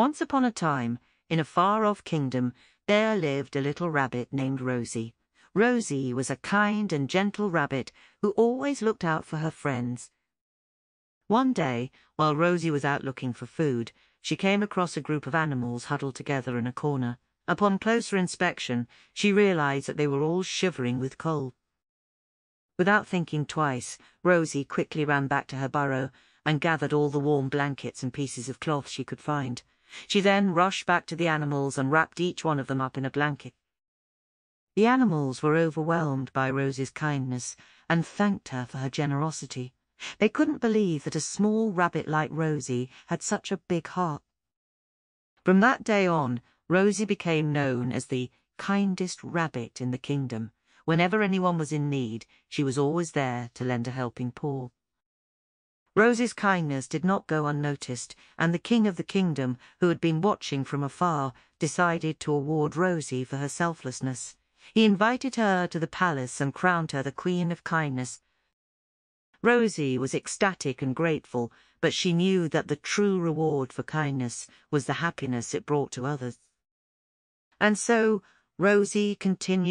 Once upon a time, in a far-off kingdom, there lived a little rabbit named Rosie. Rosie was a kind and gentle rabbit who always looked out for her friends. One day, while Rosie was out looking for food, she came across a group of animals huddled together in a corner. Upon closer inspection, she realized that they were all shivering with cold. Without thinking twice, Rosie quickly ran back to her burrow and gathered all the warm blankets and pieces of cloth she could find. She then rushed back to the animals and wrapped each one of them up in a blanket. The animals were overwhelmed by Rosie's kindness and thanked her for her generosity. They couldn't believe that a small rabbit like Rosie had such a big heart. From that day on, Rosie became known as the kindest rabbit in the kingdom. Whenever anyone was in need, she was always there to lend a helping paw. Rosie's kindness did not go unnoticed, and the king of the kingdom, who had been watching from afar, decided to award Rosie for her selflessness. He invited her to the palace and crowned her the Queen of Kindness. Rosie was ecstatic and grateful, but she knew that the true reward for kindness was the happiness it brought to others. And so Rosie continued